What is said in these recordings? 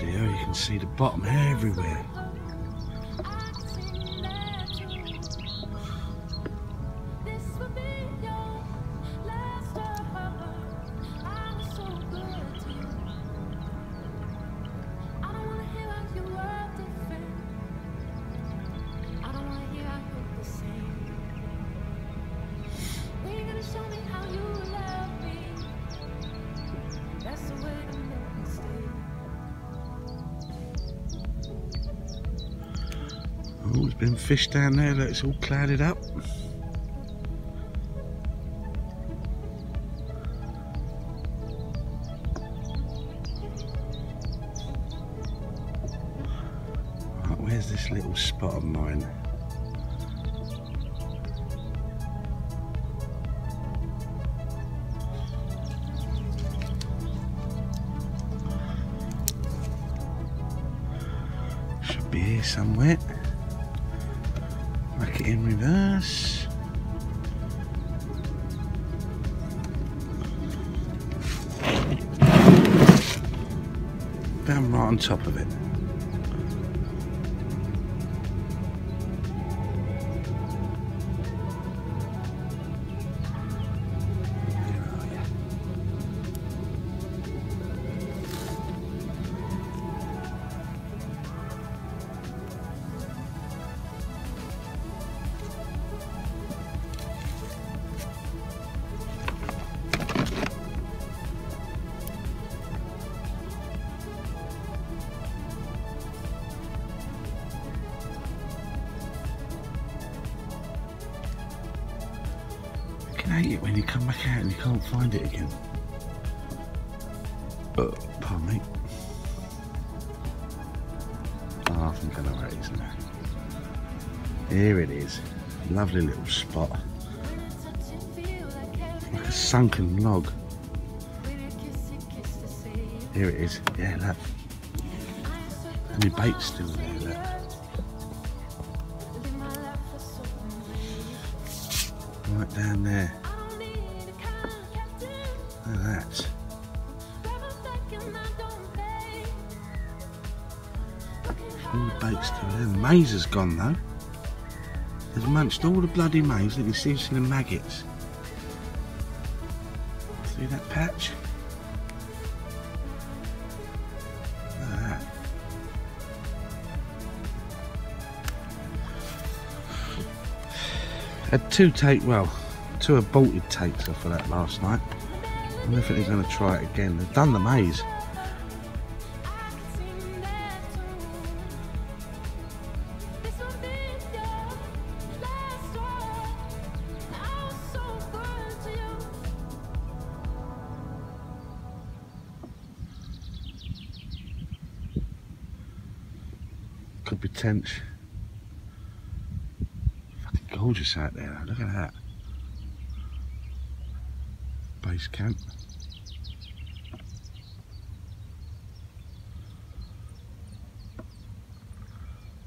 dear, you can see the bottom everywhere. Fish down there. Look, it's all clouded up. Right, where's this little spot of mine? Should be here somewhere. Down right on top of it. Hate it when you come back out and you can't find it again. Uh, pardon me. Oh, I think I know where it is now. Here it is. Lovely little spot. Like a sunken log. Here it is. Yeah, look. And the bait's still there, look. Right down there. Look at that. All the bait's still. The maize has gone though. They've munched all the bloody maize. Look, you see, the maggots. See that patch? Had two tape, well, two bolted takes off of that last night. I'm definitely going to try it again. They've done the maize. Could be. Gorgeous out there. Look at that. Base camp.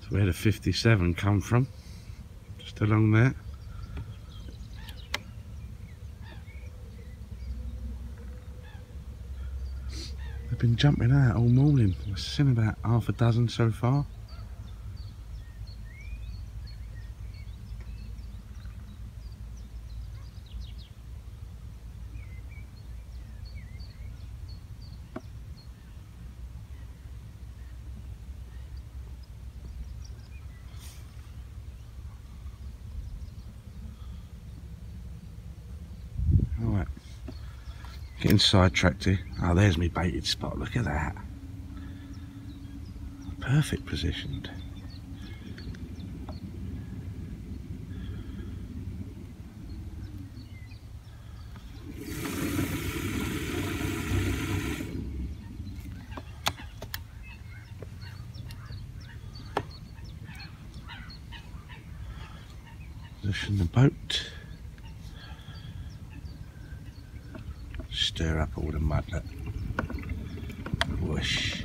So where the 57 come from. Just along there. They've been jumping out all morning. I've seen about half a dozen so far. Alright. Getting sidetracked here. Oh, there's me baited spot. Look at that. Perfect positioned. from the boat. Stir up all the mud. Look. Whoosh.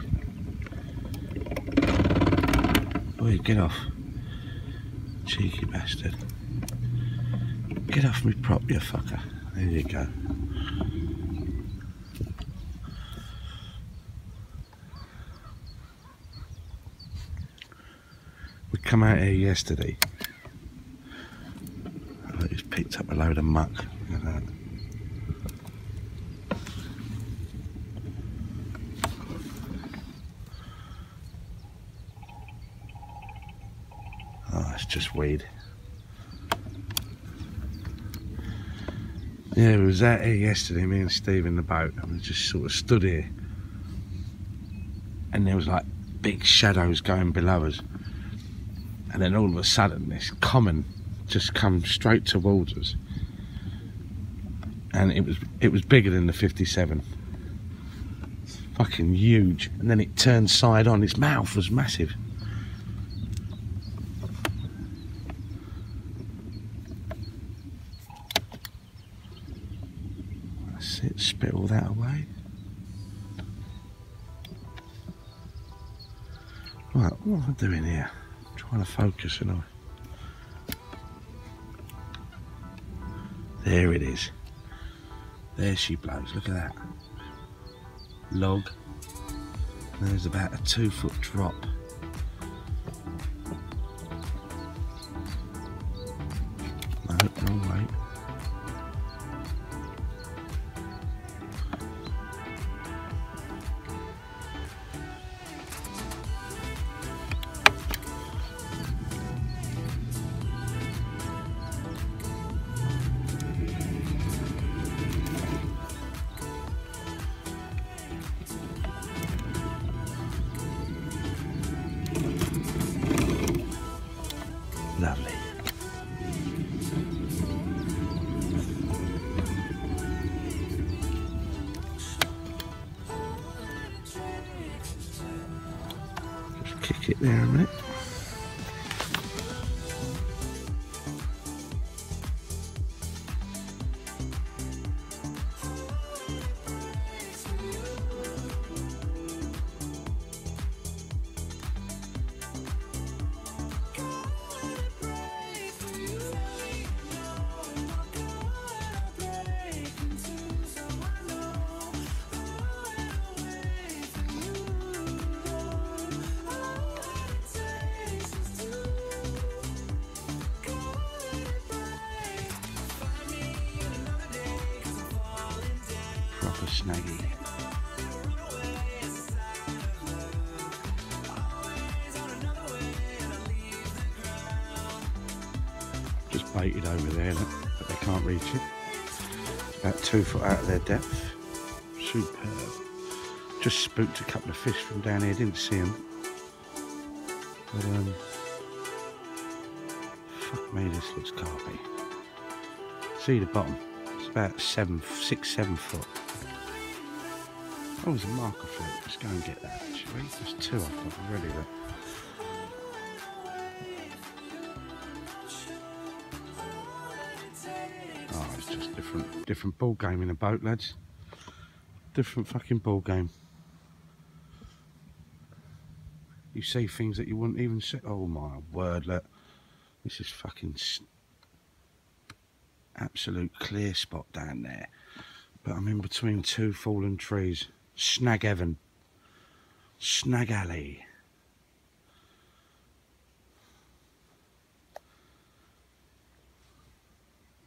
Oi, get off. Cheeky bastard. Get off me prop, you fucker. There you go. We come out here yesterday. I just picked up a load of muck. That. Oh, just weird. Yeah, we was out here yesterday, me and Steve in the boat, and we just sort of stood here. And there was like big shadows going below us. And then all of a sudden, this common just come straight towards us. And it was it was bigger than the 57. Fucking huge. And then it turned side on. Its mouth was massive. It, spit all that away. Right, what am I doing here? trying to focus, and I. There it is. There she blows. Look at that. Log. There's about a two foot drop. No, wrong way. Kick it there a Proper snaggy. Just baited over there, look, but they can't reach it. About two foot out of their depth. Superb. Just spooked a couple of fish from down here, didn't see them. But um, fuck me, this looks carpy. See the bottom? It's about seven, six, seven foot. Oh, there's a marker float. Let's go and get that, shall we? There's two I've got already. Look. Oh, ah, it's just different, different ball game in a boat, lads. Different fucking ball game. You see things that you wouldn't even see. Oh my word, look. This is fucking absolute clear spot down there. But I'm in between two fallen trees. Snag Heaven. Snag Alley.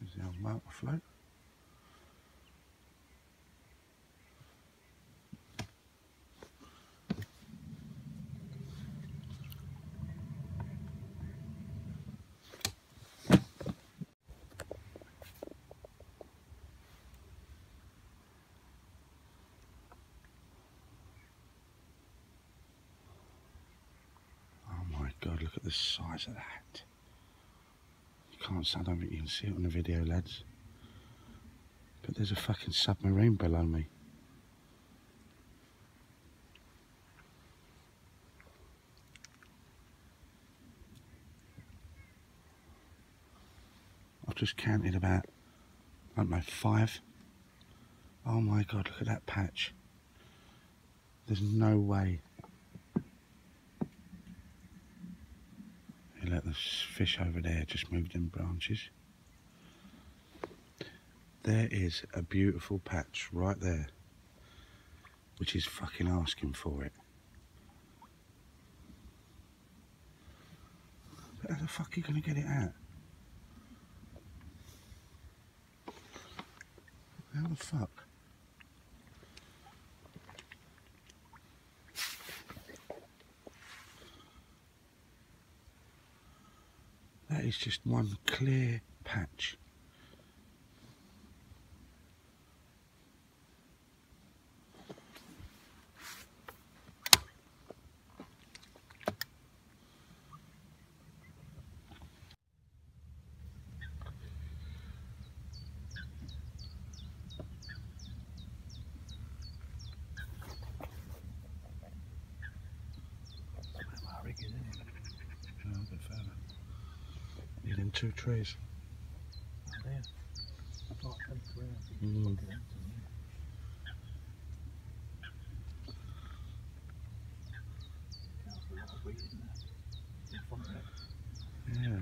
There's the old motor float. Oh my god, look at the size of that. You can't I don't think you can see it on the video, lads. But there's a fucking submarine below me. I've just counted about, I don't know, five. Oh my god, look at that patch. There's no way. Let the fish over there just move them branches. There is a beautiful patch right there, which is fucking asking for it. How the fuck are you going to get it out? How the fuck? That is just one clear patch. Further. Two trees. Mm. Yeah.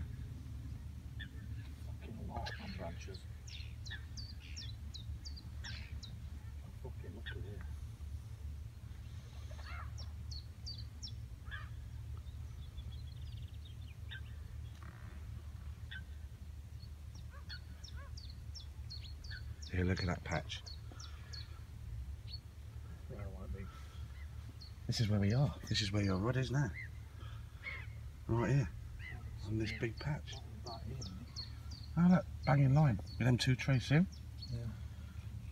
Here, look at that patch. This is where we are. This is where your rod is now. Right here. On this big patch. Oh look, banging line. With them two trees, see 'em? Yeah.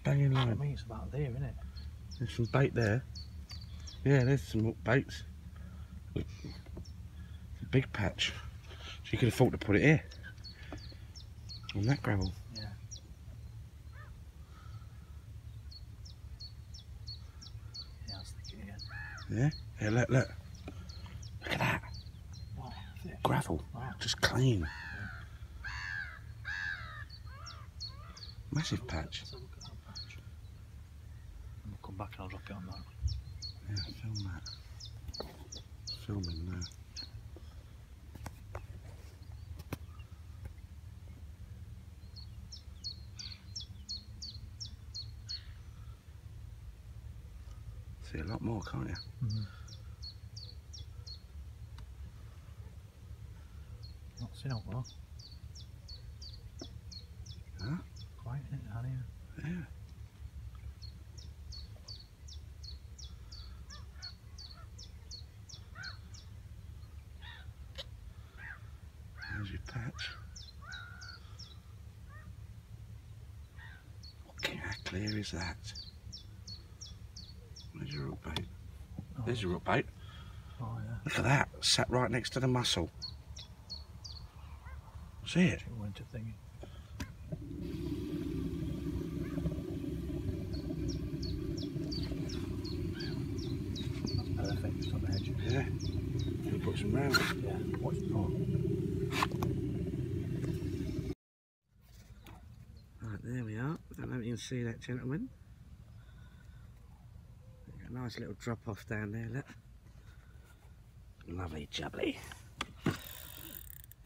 Banging line. I mean, it's about there, isn't it? There's some bait there. Yeah, there's some baits. Look. It's a big patch. So you could afford to put it here. On that gravel. Yeah. Yeah, I was thinking, yeah. Yeah? Yeah, look, look. Look at that. Wow. Gravel. Wow. Just clean. Massive patch. Let's have a look at that patch. And we'll come back and I'll drop it on that. Yeah, film that. Filming now. More, can't you? Mm-hmm. Not seen a while. Huh? Quiet, isn't it, down here? Yeah. There's your patch. Okay, how clear is that? Where's your root bait? Oh, There's your bait. Oh, yeah. Look at that, sat right next to the mussel. See it? To thingy. Perfect, just on the edge. Yeah. You put some round. Yeah, watch the pot. Right, there we are. I don't know if you can see that, gentlemen. A nice little drop off down there, look. Lovely jubbly.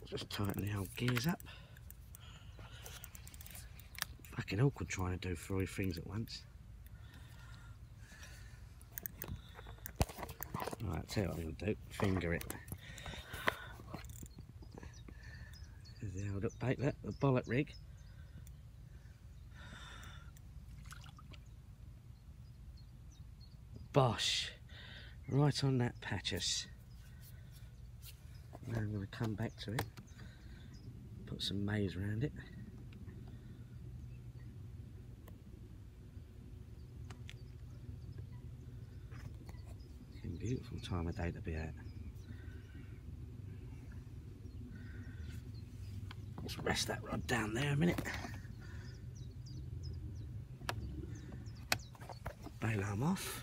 Just tighten the old gears up. Fucking awkward trying to do three things at once. Right, tell you what I'm going to do. Finger it. There's the old update, look, the bollock rig. Bosh. Right on that patches. Now I'm going to come back to it. Put some maize around it. Beautiful time of day to be out. Let's rest that rod down there a minute. Bail arm off.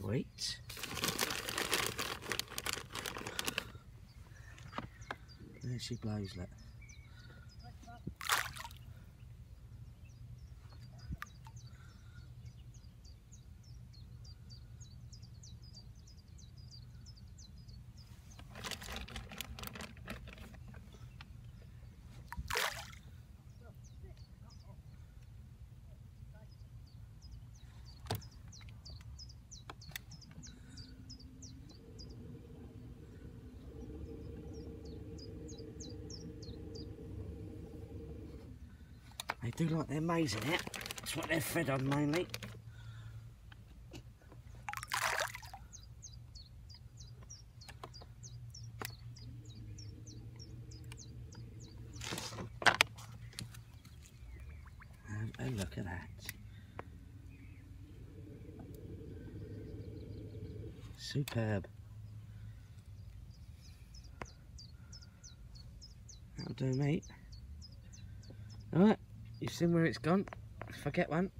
Sweet. There she blows. Do like their maize in it. That's what they're fed on mainly. Have a look at that. Superb. That'll do, mate. Alright, you've seen where it's gone. If I get one.